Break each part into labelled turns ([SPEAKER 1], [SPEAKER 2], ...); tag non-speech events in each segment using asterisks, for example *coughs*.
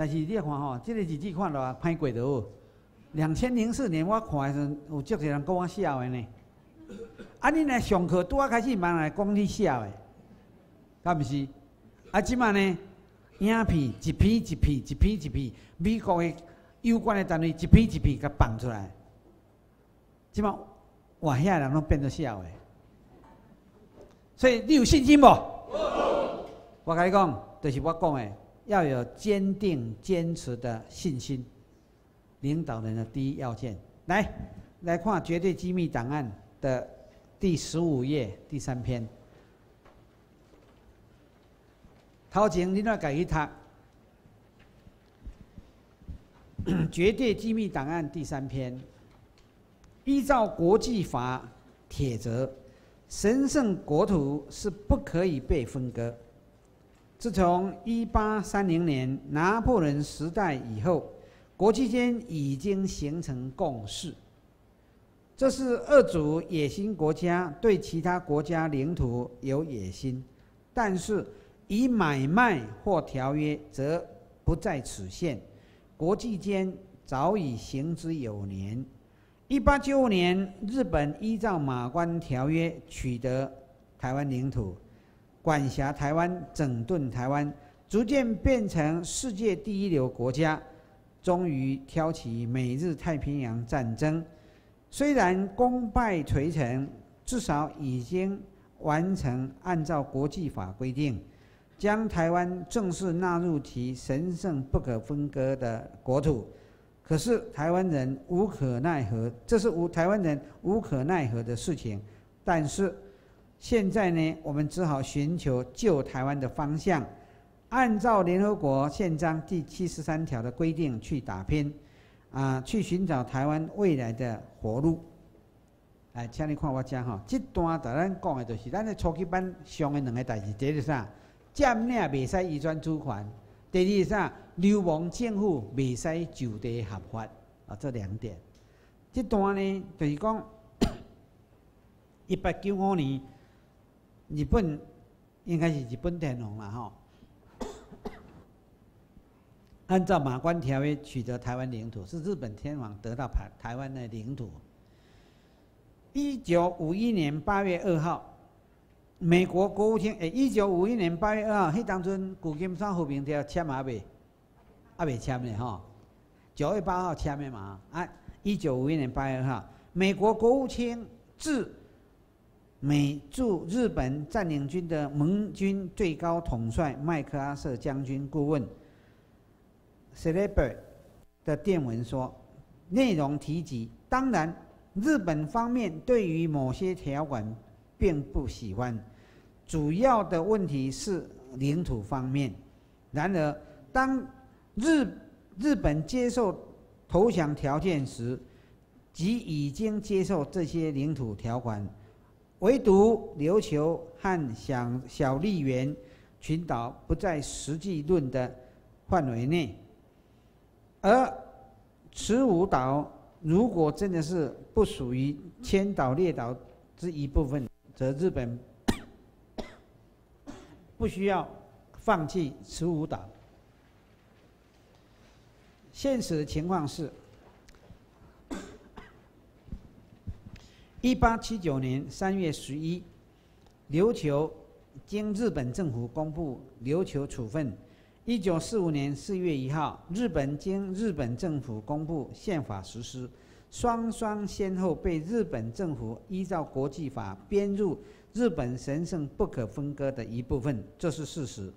[SPEAKER 1] 但是你看吼，这个日子看落歹过着。两千零四年我看的时阵，有足侪人讲我笑的呢。啊，你来上课拄啊开始慢来讲你笑的，敢毋是？啊，即满呢，影片一批一批一批一批，美国的有关的单位一批一批甲放出来，即满哇遐人拢变做笑的。所以你有信心无？我甲你讲，就是我讲的，要有坚定坚持的信心。领导人的第一要件，来来看绝对机密档案的第十五页第三篇。头前你那改一他，*coughs* 绝对机密档案第三篇，依照国际法铁则，神圣国土是不可以被分割。自从一八三零年拿破仑时代以后。国际间已经形成共识，这是二组野心国家对其他国家领土有野心，但是以买卖或条约则不在此限。国际间早已行之有年。一八九五年，日本依照马关条约取得台湾领土，管辖台湾，整顿台湾，逐渐变成世界第一流国家。终于挑起美日太平洋战争，虽然功败垂成，至少已经完成按照国际法规定，将台湾正式纳入其神圣不可分割的国土。可是台湾人无可奈何，这是无台湾人无可奈何的事情。但是现在呢，我们只好寻求救台湾的方向。按照联合国宪章第七十三条的规定去打拼，啊，去寻找台湾未来的活路。哎，请你看我讲哈，这段在咱讲的就是咱的初级班上的两个代志，第一是啥？占领未使移转主权；第二是啥？流亡政府未使就地合法。啊，这两点。这段呢，就是讲一八九五年，日本应该是日本天皇了哈。*coughs* 按照马关条约取得台湾领土，是日本天皇得到台台湾的领土。一九五一年八月二号，美国国务卿诶，一九五一年八月二号，迄当阵古金山和平条签嘛未？啊未签的吼，九月八号签的嘛。啊，一九五一年八月二号，美国国务卿致美驻日本占领军的盟军最高统帅麦克阿瑟将军顾问。s l e b e r 的电文说，内容提及，当然，日本方面对于某些条款并不喜欢，主要的问题是领土方面。然而，当日日本接受投降条件时，即已经接受这些领土条款，唯独琉球和小小笠原群岛不在实际论的范围内。而慈武岛如果真的是不属于千岛列岛之一部分，则日本 *coughs* 不需要放弃慈武岛。现实的情况是，一八七九年三月十一，琉球经日本政府公布琉球处分。一九四五年四月一号，日本经日本政府公布宪法实施，双双先后被日本政府依照国际法编入日本神圣不可分割的一部分，这是事实，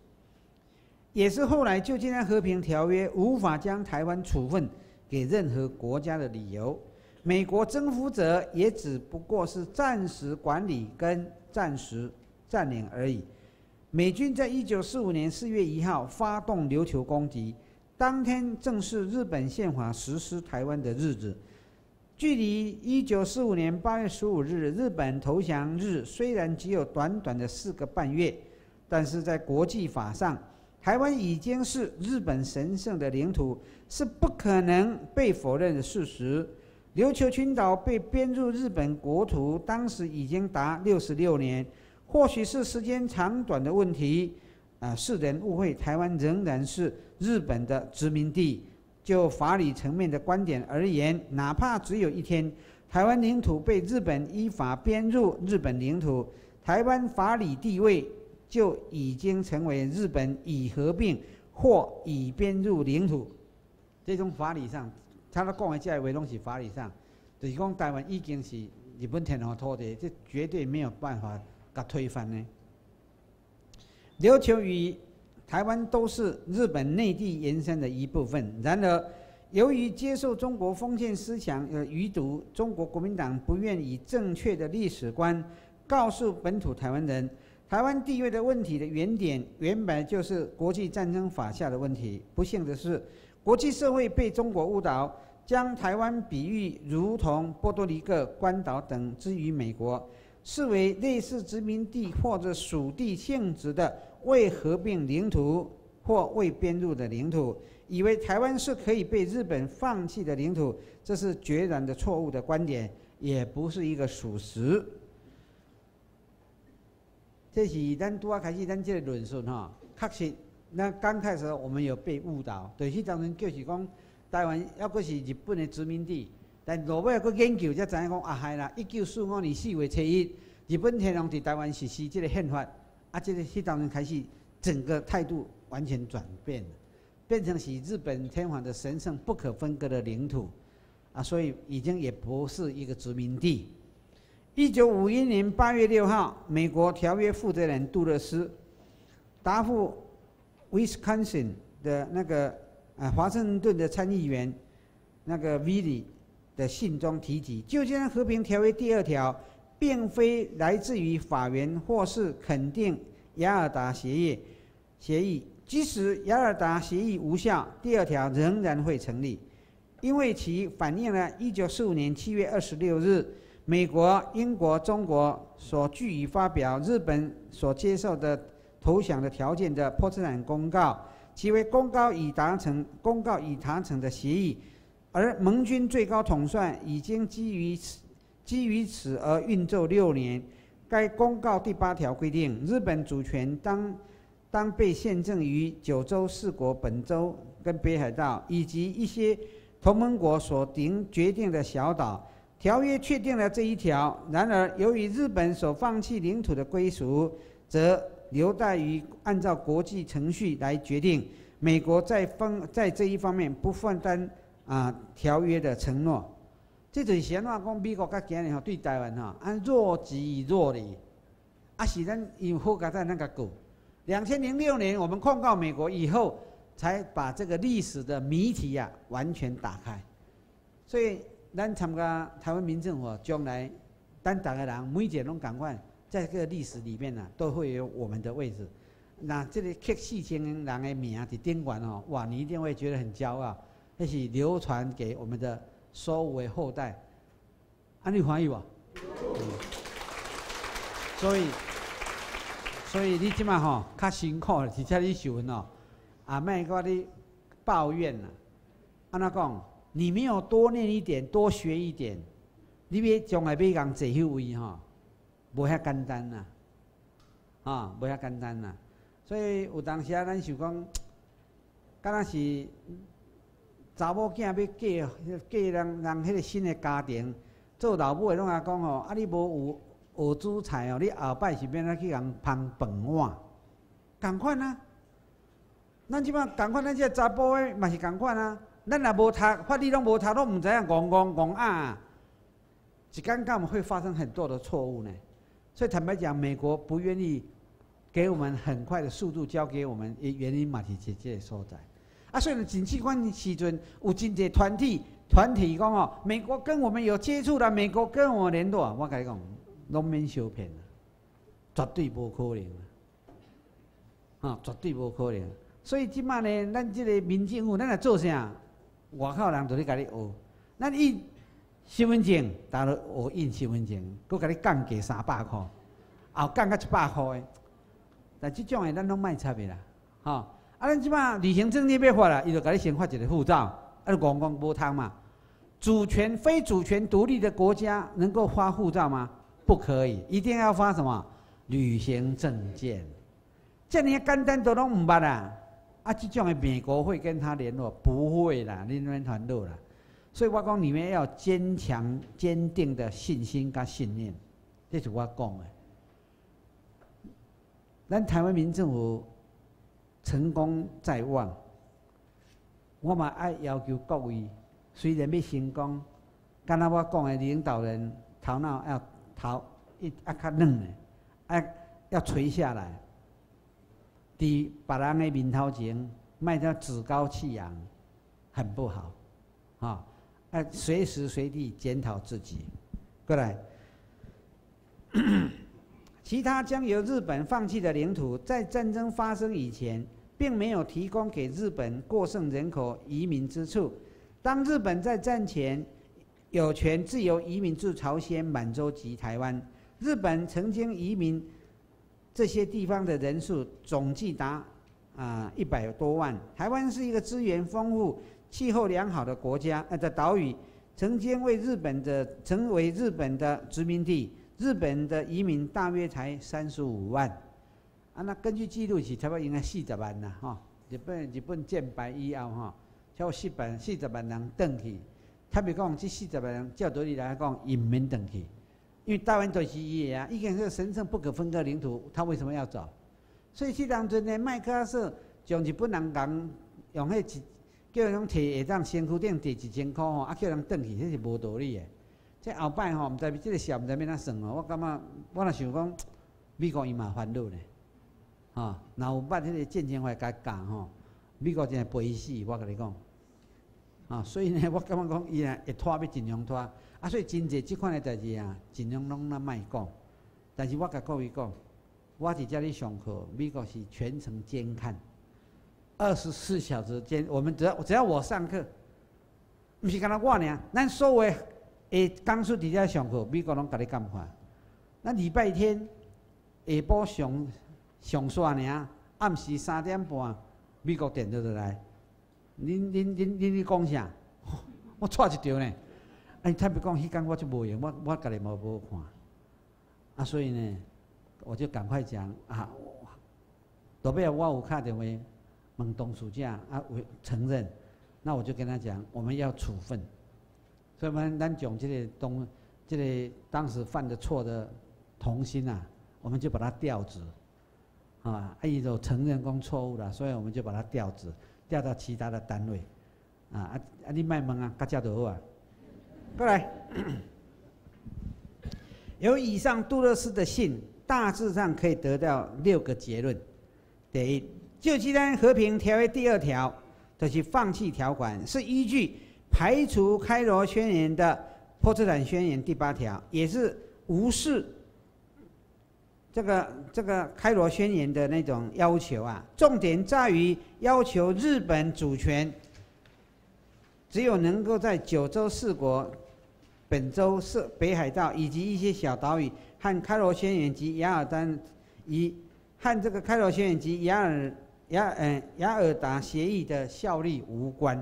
[SPEAKER 1] 也是后来旧金山和平条约无法将台湾处分给任何国家的理由。美国征服者也只不过是暂时管理跟暂时占领而已。美军在一九四五年四月一号发动琉球攻击，当天正是日本宪法实施台湾的日子。距离一九四五年八月十五日日本投降日虽然只有短短的四个半月，但是在国际法上，台湾已经是日本神圣的领土，是不可能被否认的事实。琉球群岛被编入日本国土，当时已经达六十六年。或许是时间长短的问题，啊，世人误会台湾仍然是日本的殖民地。就法理层面的观点而言，哪怕只有一天，台湾领土被日本依法编入日本领土，台湾法理地位就已经成为日本已合并或已编入领土。这种法理上，他讲的这些东西法理上，就是讲台湾已经是日本天皇土地，这绝对没有办法给推翻呢。琉球与台湾都是日本内地延伸的一部分。然而，由于接受中国封建思想的余毒，中国国民党不愿以正确的历史观告诉本土台湾人，台湾地位的问题的原点原本就是国际战争法下的问题。不幸的是，国际社会被中国误导，将台湾比喻如同波多黎各、关岛等之于美国，视为类似殖民地或者属地性质的。未合并领土或未编入的领土，以为台湾是可以被日本放弃的领土，这是决然的错误的观点，也不是一个属实。这是咱拄啊开始咱这个论述哈，确实，那刚开始我们有被误导，对，迄当阵就是讲台湾要阁是日本的殖民地，但落尾个研究才知影讲啊，系啦，一九四五年四月七日，日本天皇伫台湾实施这个宪法。啊，这个西当人开始整个态度完全转变，变成是日本天皇的神圣不可分割的领土，啊，所以已经也不是一个殖民地。一九五一年八月六号，美国条约负责人杜勒斯答复 Wisconsin 的那个啊华盛顿的参议员那个 v i l l 的信中提及，旧金山和平条约第二条。并非来自于法院，或是肯定雅尔达协议。协议即使雅尔达协议无效，第二条仍然会成立，因为其反映了1945年7月26日美国、英国、中国所据以发表日本所接受的投降的条件的波茨坦公告，其为公告已达成、公告已达成的协议，而盟军最高统帅已经基于此。基于此而运作六年。该公告第八条规定，日本主权当当被宪政于九州四国本州跟北海道以及一些同盟国所定决定的小岛。条约确定了这一条。然而，由于日本所放弃领土的归属，则留待于按照国际程序来决定。美国在方在这一方面不负担啊条约的承诺。这就是闲话讲，美国甲今日吼对台湾吼，按若即若离，啊是咱有好加在那个过。两千零六年我们控告美国以后，才把这个历史的谜题呀完全打开。所以咱参加台湾民政府将来，咱大家人每一个拢赶快在这个历史里面呢，都会有我们的位置。那这里刻四千人的名在顶管哦，哇，你一定会觉得很骄傲，那是流传给我们的。所有的后代，安尼欢喜无？所以，所以你即马吼较辛苦，而且你受哦，啊，莫个你抱怨啦。安怎讲？你没有多念一点，多学一点，你别将来别讲坐迄位吼，无遐简单呐，啊，无遐简单呐。所以有当时啊，咱想讲，敢若是。查某囝要嫁嫁人人迄个新的家庭，做老母的拢阿讲吼，啊你无有学煮菜哦，你后摆是免来去人烹饭碗，共款啊。咱即摆共款，咱即个查甫的嘛是共款啊。咱若无读，法律拢无读，拢毋知影戆戆戆啊。一尴尬，我们会发生很多的错误呢。所以坦白讲，美国不愿意给我们很快的速度交给我们，原因嘛是这个所在。啊，所以呢，经济关时阵有真济团体，团体讲哦，美国跟我们有接触的，美国跟我联络，我跟你讲，拢免受骗了，绝对无可能啊，绝对无可能。所以即摆呢，咱即个民政府，咱来做啥？外口人都咧甲你学，咱印身份证，大陆学印身份证，佮甲你降价三百块，后降到一百块的，但即种的咱拢卖差别啦，吼。啊，咱即马旅行证你要发啦，伊就甲你先发一个护照，啊，讲讲无通嘛。主权非主权独立的国家能够发护照吗？不可以，一定要发什么旅行证件。这么简单都拢唔捌啦。啊，即种的美国会跟他联络？不会啦，你们团队啦。所以我讲你们要坚强、坚定的信心跟信念，这是我讲的。咱台湾民政府成功在望，我嘛爱要求各位，虽然要成功，刚才我讲的领导人头脑要头一啊较软的，啊要垂下来。伫别人的面头前，卖得趾高气扬，很不好，啊！要随时随地检讨自己。过来，*coughs* 其他将由日本放弃的领土，在战争发生以前，并没有提供给日本过剩人口移民之处。当日本在战前有权自由移民至朝鲜、满洲及台湾，日本曾经移民。这些地方的人数总计达啊一百多万。台湾是一个资源丰富、气候良好的国家，呃的岛屿，曾经为日本的成为日本的殖民地。日本的移民大约才三十五万，啊，那根据记录是差不多应该四十万呐，哈。日本日本建白以后哈，超过四百四十万人登去。他别讲这四十万人，照道理来讲，也免登去。因为台湾就是伊个啊，已经是神圣不可分割领土，他为什么要走？所以去当阵呢，麦克阿瑟将日本人讲用迄一叫人摕下当身躯顶摕一千箍吼，啊叫人转去，这是无道理的。这后摆吼，毋知即个数毋知要哪算哦。我感觉我若想讲，美国伊嘛烦恼咧，吼，若有捌迄个战争会甲讲吼，美国真系背死，我甲你讲，啊，所以呢，*laughs* 我感觉讲伊啊会拖要尽量拖。啊，所以真济即款的代志啊，尽量拢咱莫讲。但是我甲各位讲，我伫遮里上课，美国是全程监看，二十四小时间。我们只要只要我上课，毋是干那我尔，咱所有诶讲师伫遮上课，美国拢甲你监看。咱礼拜天下晡上上线呢，暗时三点半，美国电就来。恁恁恁恁你讲啥？*laughs* 我错一条呢。哎，他别讲，迄间我就无用，我我家己无无看，啊，所以呢，我就赶快讲啊，后壁我有打电话问董事长啊，我承认，那我就跟他讲，我们要处分，所以我们咱讲这个东，这个当时犯的错的童心啊，我们就把他调职，啊，一种承认讲错误了，所以我们就把他调职，调到其他的单位，啊啊，你卖问啊，较就好啊。过来，*coughs* 由以上杜勒斯的信，大致上可以得到六个结论。第一，旧金山和平条约第二条，就是放弃条款，是依据排除开罗宣言的波茨坦宣言第八条，也是无视这个这个开罗宣言的那种要求啊。重点在于要求日本主权，只有能够在九州四国。本州四北海道以及一些小岛屿和开罗宣言及雅尔丹以和这个开罗宣言及雅尔雅嗯雅尔达协议的效力无关。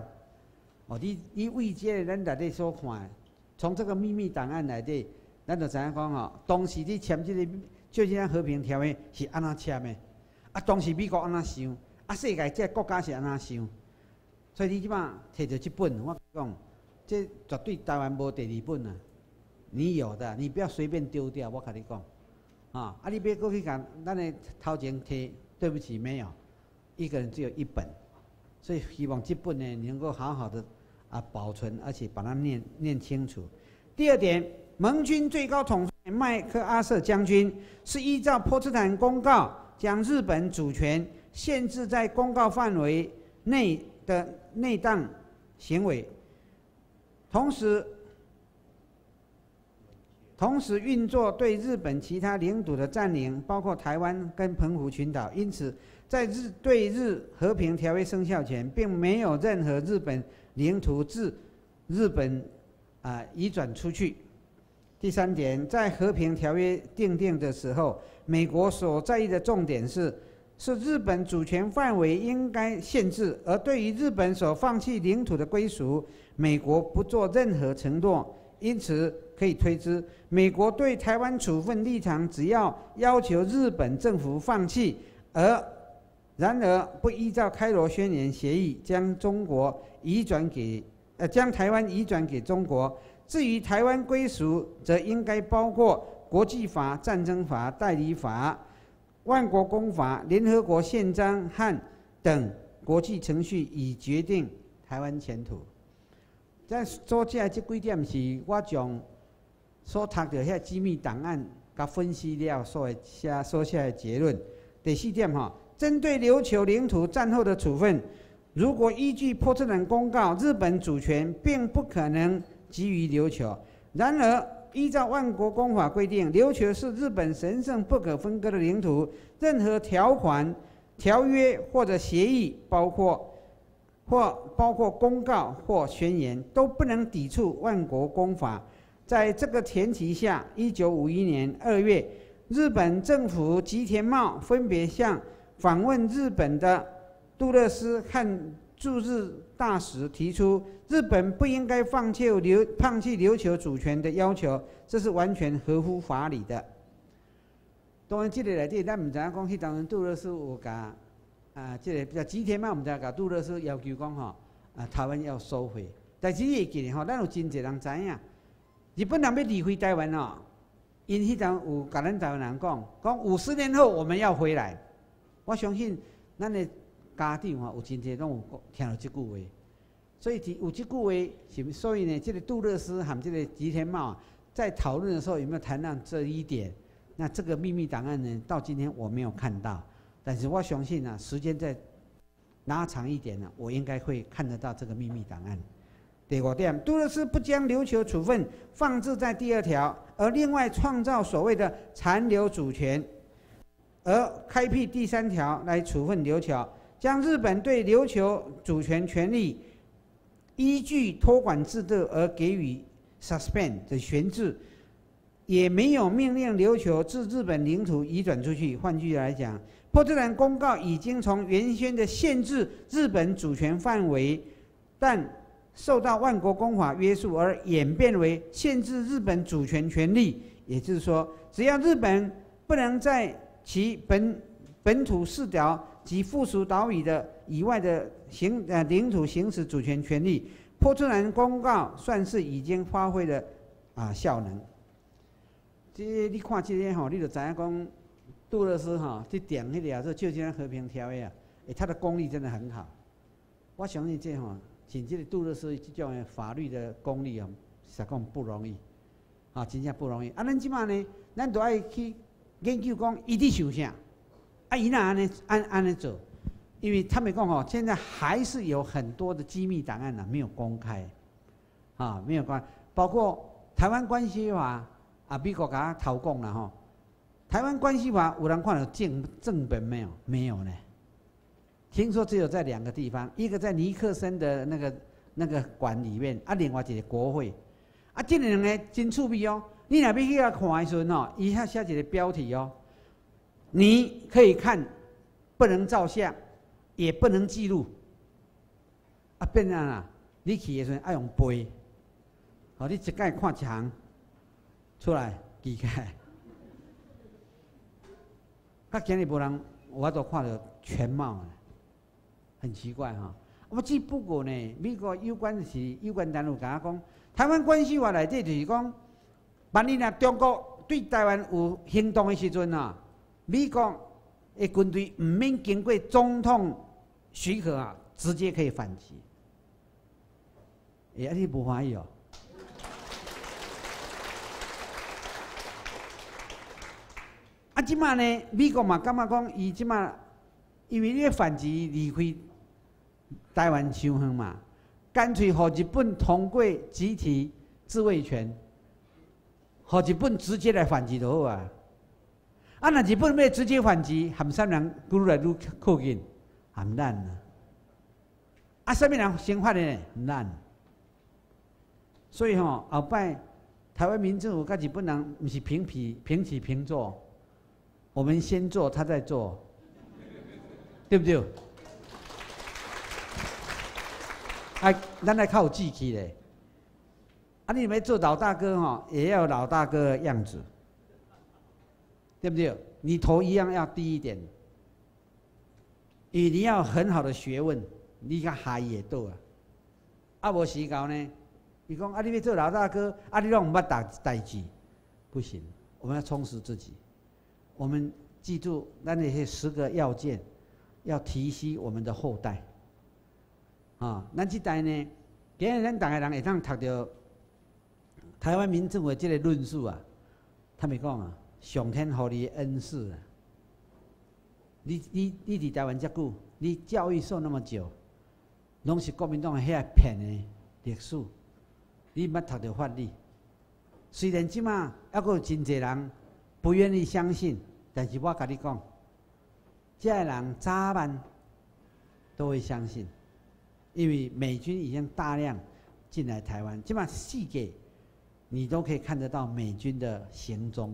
[SPEAKER 1] 哦，你你未接咱在这说看，从这个秘密档案来的，咱就知影讲哦，当时你签这个就这样和平条约是安怎签的？啊，当时美国安怎想？啊，世界这国家是安怎想？所以你即马摕着这本，我讲。这绝对台湾无第二本啊！你有的，你不要随便丢掉。我跟你讲，啊，啊，你别过去讲，咱的头前贴，对不起，没有，一个人只有一本，所以希望这本呢能够好好的啊保存，而且把它念念清楚。第二点，盟军最高统帅麦克阿瑟将军是依照波茨坦公告，将日本主权限制在公告范围内的内当行为。同时，同时运作对日本其他领土的占领，包括台湾跟澎湖群岛。因此，在日对日和平条约生效前，并没有任何日本领土自日本啊移转出去。第三点，在和平条约订定的时候，美国所在意的重点是，是日本主权范围应该限制，而对于日本所放弃领土的归属。美国不做任何承诺，因此可以推知，美国对台湾处分立场只要要求日本政府放弃，而然而不依照开罗宣言协议，将中国移转给呃将台湾移转给中国。至于台湾归属，则应该包括国际法、战争法、代理法、万国公法、联合国宪章和等国际程序，以决定台湾前途。在所这这几点是我将所读的遐机密档案，甲分析了所写所下的结论。第四点哈，针对琉球领土战后的处分，如果依据波茨坦公告，日本主权并不可能给予琉球。然而，依照万国公法规定，琉球是日本神圣不可分割的领土，任何条款、条约或者协议，包括。或包括公告或宣言都不能抵触万国公法。在这个前提下，一九五一年二月，日本政府吉田茂分别向访问日本的杜勒斯和驻日大使提出，日本不应该放弃琉放弃琉球主权的要求，这是完全合乎法理的。当然，这个来底咱唔知影讲，迄当阵杜勒斯有甲。啊，即个比较几天嘛，我们在甲杜勒斯要求讲吼，啊，台湾要收回。但是会记吼，咱有真侪人知影，日本人要离开台湾哦，因迄阵有甲咱台湾人讲，讲五十年后我们要回来。我相信咱的家长啊有真侪拢有听到即句话，所以有即句话，所以呢，这个杜勒斯和这个吉田茂在讨论的时候有没有谈到这一点？那这个秘密档案呢，到今天我没有看到。但是我相信呢，时间再拉长一点呢，我应该会看得到这个秘密档案。第五点，杜勒斯不将琉球处分放置在第二条，而另外创造所谓的残留主权，而开辟第三条来处分琉球，将日本对琉球主权权利依据托管制度而给予 suspend 的悬置，也没有命令琉球自日本领土移转出去。换句来讲。波茨坦公告已经从原先的限制日本主权范围，但受到万国公法约束而演变为限制日本主权权利。也就是说，只要日本不能在其本本土四岛及附属岛屿的以外的行呃领土行使主权权利，波茨坦公告算是已经发挥了啊效能。这你看这些吼，你就知影讲。杜勒斯哈去点迄个啊，说旧金山和平条约啊，诶，他的功力真的很好。我相信这哈，请这个杜勒斯这种法律的功力啊，实讲不容易，啊，真正不容易。啊，咱即马呢，咱都爱去研究讲伊伫想啥，啊，伊那安尼安安尼做？因为他们讲吼，现在还是有很多的机密档案呢，没有公开，啊，没有关，包括台湾关系法啊，美国甲他投共了吼。台湾关系法有人看到正正本没有？没有呢。听说只有在两个地方，一个在尼克森的那个那个馆里面，啊，另外一个国会。啊，这两个真趣味哦。你若要去遐看的时阵哦，以下写一个标题哦。你可以看，不能照相，也不能记录。啊，变啊啦！你去的时阵爱用背。好，你一概看一行出来记开。*laughs* 他今日无人，我都看到全貌，很奇怪哈。我只不过呢，美国有关是有关单位甲我讲，台湾关系话内底就是讲，万一若中国对台湾有行动的时阵啊，美国的军队唔免经过总统许可啊，直接可以反击。哎，你不怀疑哦？啊，即马呢？美国嘛，感觉讲伊即马，因为你反击离开台湾太远嘛，干脆和日本通过集体自卫权，和日本直接来反击就好啊！啊，那日本要直接反击，含三人愈来愈靠近，含难啊！啊，什么人先发的？难。所以吼，后摆台湾民政府甲日本人毋是平起平起平坐。我们先做，他再做，对不对？哎，咱来靠志气嘞！啊，你们做老大哥哈，也要老大哥的样子，对不对？你头一样要低一点，因为你要很好的学问，你个海也多啊。啊，无时间呢？你讲啊，你要做老大哥，啊，你拢唔捌代代志，不行。我们要充实自己，我们记住那那些十个要件，要提携我们的后代。啊，咱这代呢，今日咱大家人会当读到台湾民政府这个论述啊，他们讲啊，上天给你恩赐啊。你你你伫台湾遮久，你教育受那么久，拢是国民党遐骗的历史，你捌读到法律。虽然即马还阁有真侪人不愿意相信，但是我甲你讲，这些人早晚都会相信，因为美军已经大量进来台湾，即马世界你都可以看得到美军的行踪。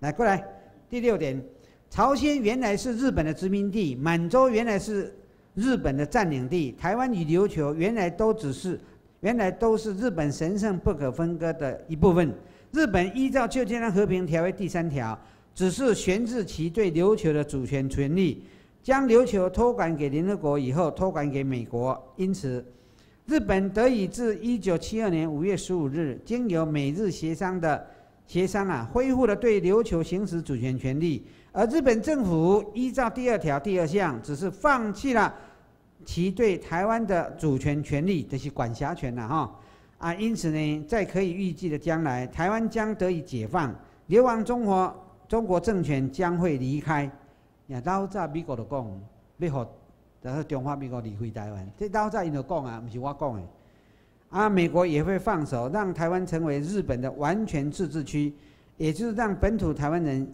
[SPEAKER 1] 来，过来，第六点。朝鲜原来是日本的殖民地，满洲原来是日本的占领地，台湾与琉球原来都只是原来都是日本神圣不可分割的一部分。日本依照《旧金山和平条约》第三条，只是悬置其对琉球的主权权利，将琉球托管给联合国以后，托管给美国。因此，日本得以自一九七二年五月十五日，经由美日协商的协商啊，恢复了对琉球行使主权权利。而日本政府依照第二条第二项，只是放弃了其对台湾的主权权利，这是管辖权了哈啊！因此呢，在可以预计的将来，台湾将得以解放，流亡中国中国政权将会离开。呀，老早美国就讲，要和然后中华民国离开台湾，这老早因就讲啊，不是我讲的。啊，美国也会放手，让台湾成为日本的完全自治区，也就是让本土台湾人。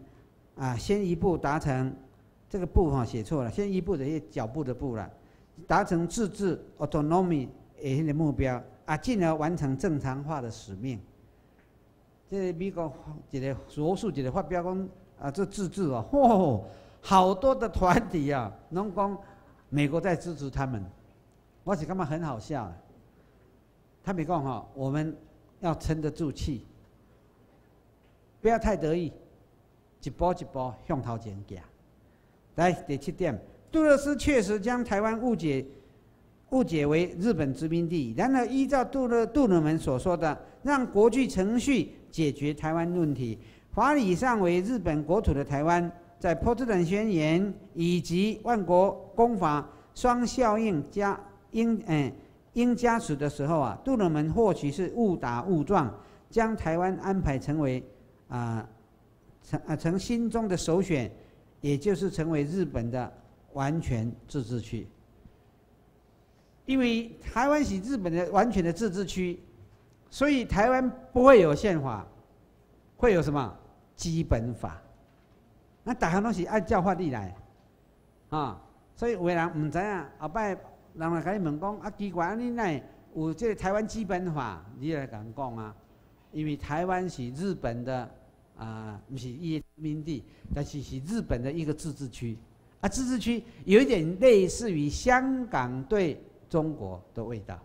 [SPEAKER 1] 啊，先一步达成这个步哈写错了，先一步的些脚步的步了，达成自治 autonomy 诶的目标啊，进而完成正常化的使命。这美国一个罗素一个发表讲啊，这自治哦，嚯，好多的团体啊，拢讲美国在支持他们，我是感觉很好笑。他们讲哈，我们要沉得住气，不要太得意。一波一波向头前行。来，第七点，杜勒斯确实将台湾误解误解为日本殖民地。然而，依照杜勒杜勒门所说的，让国际程序解决台湾问题，法理上为日本国土的台湾，在波茨坦宣言以及万国公法双效应加应嗯应加持的时候啊，杜鲁门或许是误打误撞，将台湾安排成为啊。成啊，成心中的首选，也就是成为日本的完全自治区。因为台湾是日本的完全的自治区，所以台湾不会有宪法，会有什么基本法？那大家都是按照法律来，啊，所以有的人唔知啊，后摆人来甲你问讲啊，奇怪，你奈有这个台湾基本法？你来敢讲啊？因为台湾是日本的。啊，不是一殖民地，但是是日本的一个自治区。啊，自治区有一点类似于香港对中国的味道。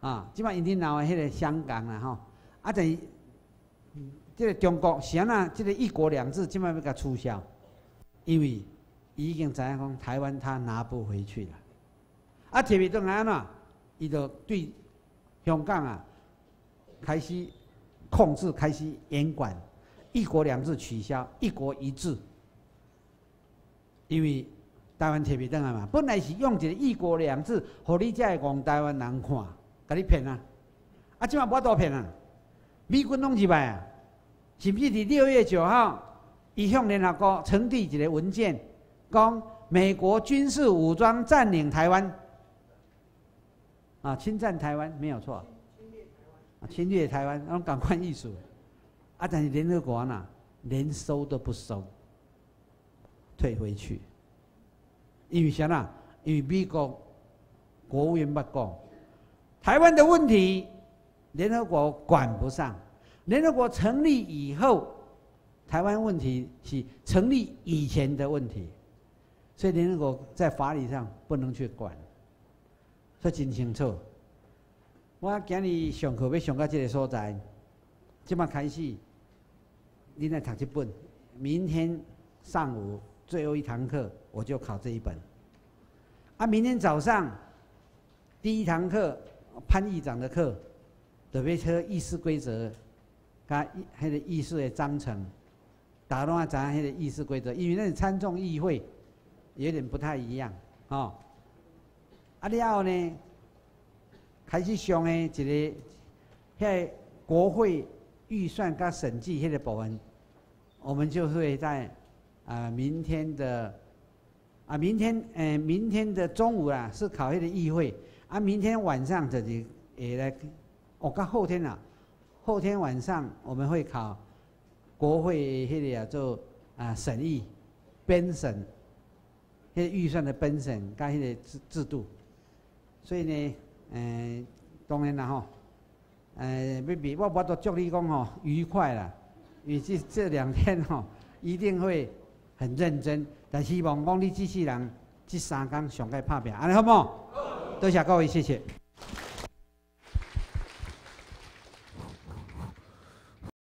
[SPEAKER 1] 啊，基本上已经拿完迄个香港了哈。啊，等于这个中国想啊，这个一国两制即摆要甲取消，因为已经知影讲台湾他拿不回去了。啊，特别当安怎，伊就对香港啊开始控制，开始严管。一国两制取消，一国一制，因为台湾特别登来嘛，本来是用一个一国两制，互你才会讲台湾人看，甲你骗啊！啊，即摆无多骗啊！美军拢入来啊，是不是？伫六月九号，伊向联合国呈递一个文件，讲美国军事武装占领台湾，啊，侵占台湾没有错，侵略台湾，啊，赶快艺术。啊！但是联合国呢，连收都不收，退回去。因为啥呢？因为美国国务院不讲，台湾的问题，联合国管不上。联合国成立以后，台湾问题是成立以前的问题，所以联合国在法理上不能去管。说真清楚。我今日上课要上到这个所在，即马开始。你来读这本，明天上午最后一堂课，我就考这一本。啊，明天早上第一堂课潘议长的课，特别说议事规则，加迄个议事的章程，打乱咱迄个议事规则，因为那是参众议会，有点不太一样哦。啊了后呢，开始上的一个，迄个国会预算加审计迄个部分，我们就会在啊明天的啊明天诶明天的中午啊是考迄个议会，啊明天晚上就是会来，哦，到后天啊，后天晚上我们会考国会迄个啊做啊审议编审，迄个预算的编审加迄个制制度。所以呢，诶，当然啦吼，诶，要比我我都祝你讲吼愉快啦，因为这这两天吼一定会很认真，但希望讲你机器人这三天上该拍拼，安尼好不？好？多谢各位，谢谢。